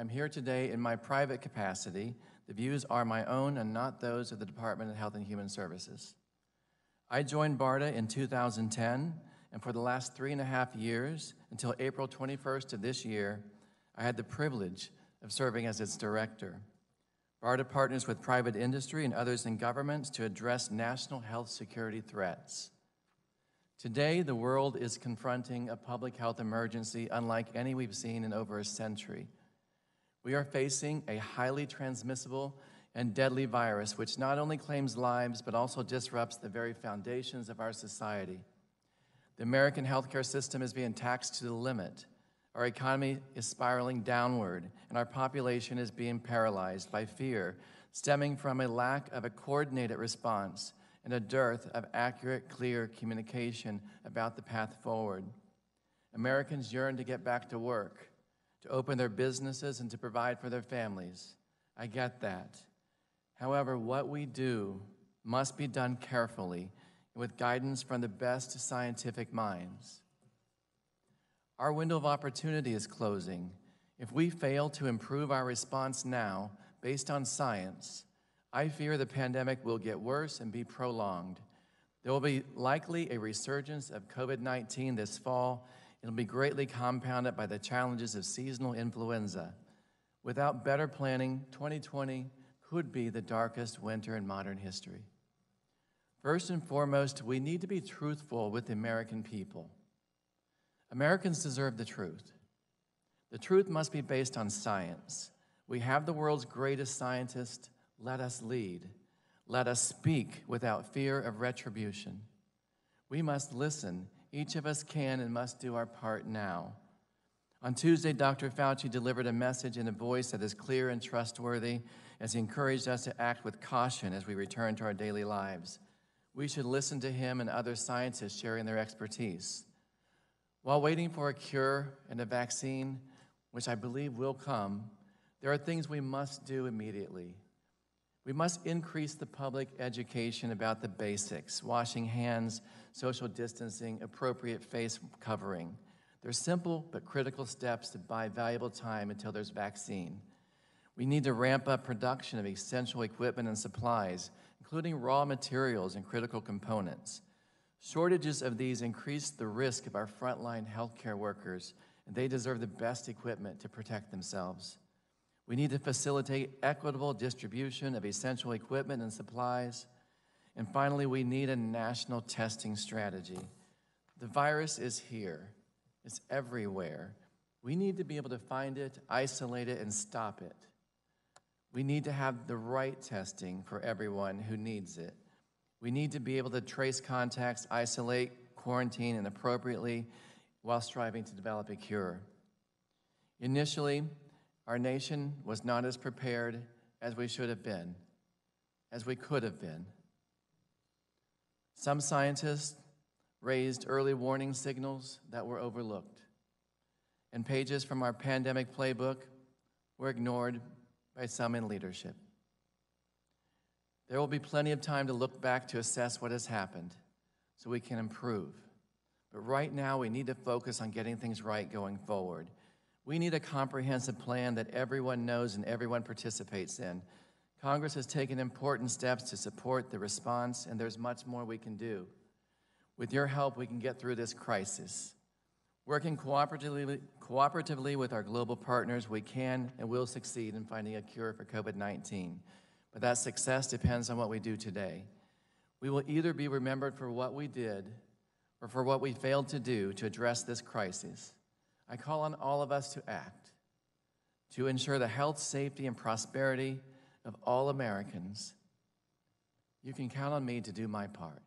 I'm here today in my private capacity. The views are my own and not those of the Department of Health and Human Services. I joined BARDA in 2010, and for the last three and a half years, until April 21st of this year, I had the privilege of serving as its director. BARDA partners with private industry and others in governments to address national health security threats. Today, the world is confronting a public health emergency unlike any we've seen in over a century. We are facing a highly transmissible and deadly virus which not only claims lives but also disrupts the very foundations of our society. The American healthcare system is being taxed to the limit. Our economy is spiraling downward, and our population is being paralyzed by fear stemming from a lack of a coordinated response and a dearth of accurate, clear communication about the path forward. Americans yearn to get back to work, to open their businesses, and to provide for their families. I get that. However, what we do must be done carefully with guidance from the best scientific minds. Our window of opportunity is closing. If we fail to improve our response now based on science, I fear the pandemic will get worse and be prolonged. There will be likely a resurgence of COVID 19 this fall. It'll be greatly compounded by the challenges of seasonal influenza. Without better planning, 2020 could be the darkest winter in modern history. First and foremost, we need to be truthful with the American people. Americans deserve the truth. The truth must be based on science. We have the world's greatest scientists let us lead. Let us speak without fear of retribution. We must listen. Each of us can and must do our part now. On Tuesday, Dr. Fauci delivered a message in a voice that is clear and trustworthy as he encouraged us to act with caution as we return to our daily lives. We should listen to him and other scientists sharing their expertise. While waiting for a cure and a vaccine, which I believe will come, there are things we must do immediately. We must increase the public education about the basics washing hands, social distancing, appropriate face covering. They're simple but critical steps to buy valuable time until there's vaccine. We need to ramp up production of essential equipment and supplies, including raw materials and critical components. Shortages of these increase the risk of our frontline healthcare workers, and they deserve the best equipment to protect themselves. We need to facilitate equitable distribution of essential equipment and supplies. And finally, we need a national testing strategy. The virus is here, it's everywhere. We need to be able to find it, isolate it, and stop it. We need to have the right testing for everyone who needs it. We need to be able to trace contacts, isolate, quarantine, and appropriately while striving to develop a cure. Initially, our nation was not as prepared as we should have been, as we could have been. Some scientists raised early warning signals that were overlooked, and pages from our pandemic playbook were ignored by some in leadership. There will be plenty of time to look back to assess what has happened so we can improve. But right now, we need to focus on getting things right going forward. We need a comprehensive plan that everyone knows and everyone participates in. Congress has taken important steps to support the response, and there's much more we can do. With your help, we can get through this crisis. Working cooperatively, cooperatively with our global partners, we can and will succeed in finding a cure for COVID 19. But that success depends on what we do today. We will either be remembered for what we did or for what we failed to do to address this crisis. I call on all of us to act to ensure the health, safety, and prosperity of all Americans. You can count on me to do my part.